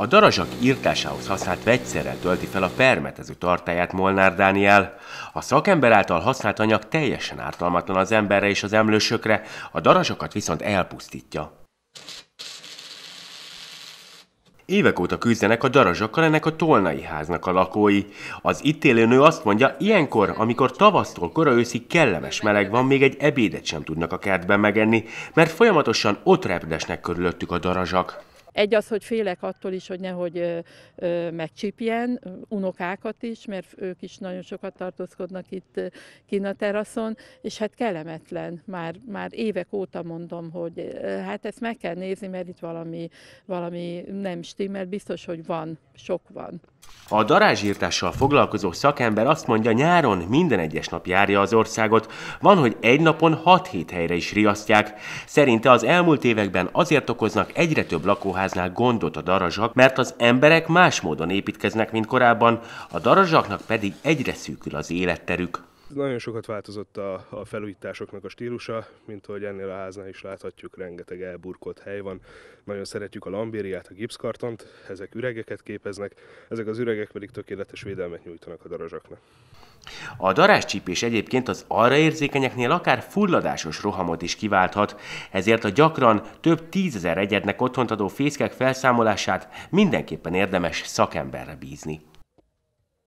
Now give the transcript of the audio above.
A darazsak írtásához használt vegyszerrel tölti fel a permetező tartáját Molnár Dániel. A szakember által használt anyag teljesen ártalmatlan az emberre és az emlősökre, a darazsakat viszont elpusztítja. Évek óta küzdenek a darazsakkal ennek a tolnai háznak a lakói. Az itt élő nő azt mondja, ilyenkor, amikor tavasztól kora őszig kellemes meleg van, még egy ebédet sem tudnak a kertben megenni, mert folyamatosan ott repdesnek körülöttük a darazsak. Egy az, hogy félek attól is, hogy nehogy megcsípjen, unokákat is, mert ők is nagyon sokat tartózkodnak itt kín a teraszon, és hát kellemetlen. Már, már évek óta mondom, hogy hát ezt meg kell nézni, mert itt valami, valami nem stimmel, biztos, hogy van, sok van. A darázsírtással foglalkozó szakember azt mondja, nyáron minden egyes nap járja az országot. Van, hogy egy napon 6-7 helyre is riasztják. Szerinte az elmúlt években azért okoznak egyre több lakóháznál gondot a darazsak, mert az emberek más módon építkeznek, mint korábban, a darazsaknak pedig egyre szűkül az életterük. Nagyon sokat változott a, a felújításoknak a stílusa, mint ahogy ennél a háznál is láthatjuk, rengeteg elburkolt hely van. Nagyon szeretjük a lambériát, a gipszkartont, ezek üregeket képeznek, ezek az üregek pedig tökéletes védelmet nyújtanak a darazsaknak. A daráscsípés egyébként az arra érzékenyeknél akár fulladásos rohamot is kiválthat, ezért a gyakran több tízezer egyednek otthont adó fészkek felszámolását mindenképpen érdemes szakemberre bízni.